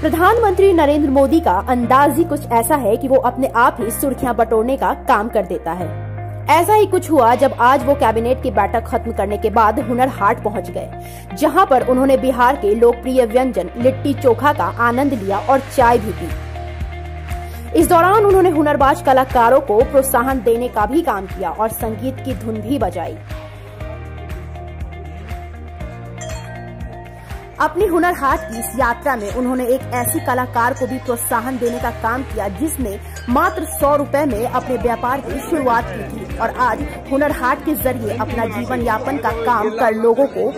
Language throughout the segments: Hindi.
प्रधानमंत्री नरेंद्र मोदी का अंदाज ही कुछ ऐसा है कि वो अपने आप ही सुर्खियाँ बटोरने का काम कर देता है। ऐसा ही कुछ हुआ जब आज वो कैबिनेट की बैठक खत्म करने के बाद हुनर हाट पहुँच गए, जहाँ पर उन्होंने बिहार के लोकप्रिय व्यंजन लिट्टी चोखा का आनंद लिया और चाय भी पी। इस दौरान उन्होंने हुनरबाज कलाकारों को प्रोत्साहन देने का भी काम किया और संगीत की धुन भी बजाई। अपनी हुनर हाट की इस यात्रा में उन्होंने एक ऐसी कलाकार को भी प्रोत्साहन देने का काम किया, जिसने मात्र सौ रुपए में अपने व्यापार की शुरुआत की थी और आज हुनर हाट के ज़रिए अपना जीवन यापन का काम कर लोगों को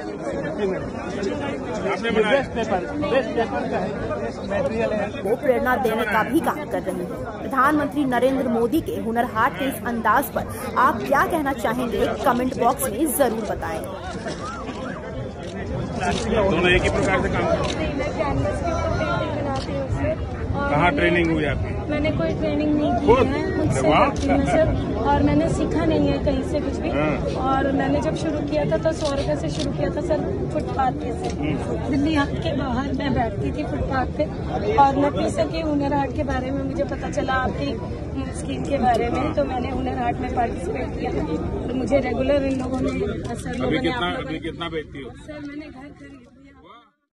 को प्रेरणा देने का भी काम कर रही है। प्रधानमंत्री नरेंद्र मोदी के हुनर हाट के इस अंदाज पर आप क्या कहना चाहेंगे, कमेंट बॉक्स में ज़रूर बताएँ। दोनों एक ही प्रकार से काम करते हूँ। सर कहाँ ट्रेनिंग हुई आपकी? मैंने कोई ट्रेनिंग नहीं की? है अरे खुद से वाह। करती सर और मैंने सीखा नहीं है कहीं से कुछ भी। हाँ। और मैंने जब शुरू किया था तो सौ रुपए से शुरू किया था सर फुटपाथ पे से। हम्म। दिल्ली हाट के बाहर मैं बैठती थी फुटपाथ पे। और नफीसा के हुनर हाट के बारे में मुझे पता चला आपकी स्कीम के बारे में। तो मैंने हुनर हाट में पार्टिसिपेट किया। मुझे रेगुलर इन लोगों ने सर लोगों ने अभी कितना बेचती हो? सर मैंने घर खरीद।